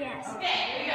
Yes. Okay,